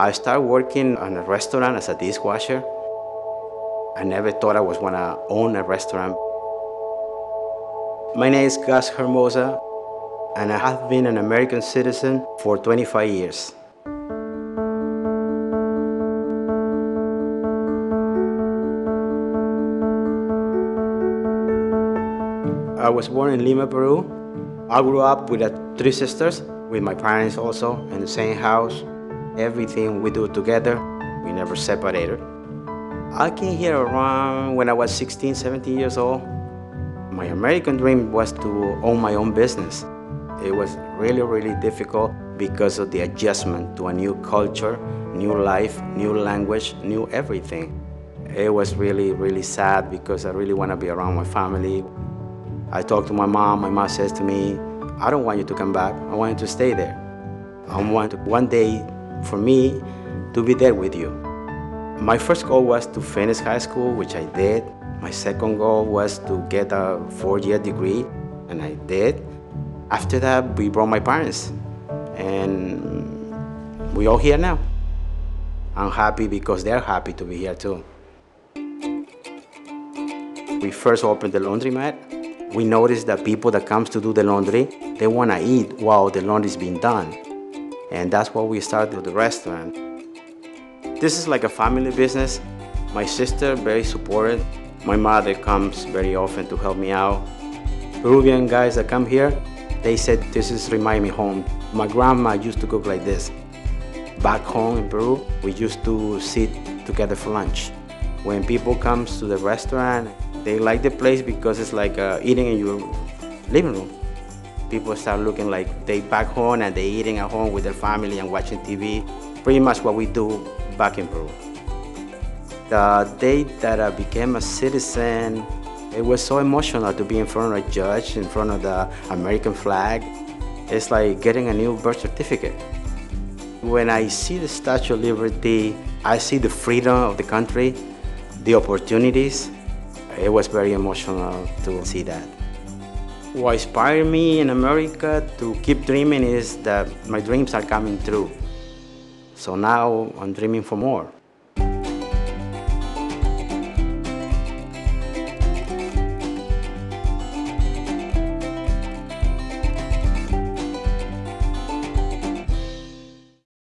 I started working in a restaurant as a dishwasher. I never thought I was going to own a restaurant. My name is Gus Hermoza, and I have been an American citizen for 25 years. I was born in Lima, Peru. I grew up with three sisters, with my parents also, in the same house. Everything we do together, we never separated. I came here around when I was 16, 17 years old. My American dream was to own my own business. It was really, really difficult because of the adjustment to a new culture, new life, new language, new everything. It was really, really sad because I really want to be around my family. I talked to my mom. My mom says to me, I don't want you to come back. I want you to stay there. I want one day for me to be there with you. My first goal was to finish high school, which I did. My second goal was to get a four-year degree, and I did. After that, we brought my parents, and we all here now. I'm happy because they're happy to be here too. We first opened the laundromat. We noticed that people that comes to do the laundry, they want to eat while the laundry is being done. And that's why we started the restaurant. This is like a family business. My sister, very supportive. My mother comes very often to help me out. Peruvian guys that come here, they said this is remind me home. My grandma used to cook like this. Back home in Peru, we used to sit together for lunch. When people comes to the restaurant, they like the place because it's like uh, eating in your living room. People start looking like they back home and they eating at home with their family and watching TV. Pretty much what we do back in Peru. The day that I became a citizen, it was so emotional to be in front of a judge, in front of the American flag. It's like getting a new birth certificate. When I see the Statue of Liberty, I see the freedom of the country, the opportunities. It was very emotional to see that. What inspired me in America to keep dreaming is that my dreams are coming true. So now I'm dreaming for more.